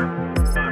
elsewhere.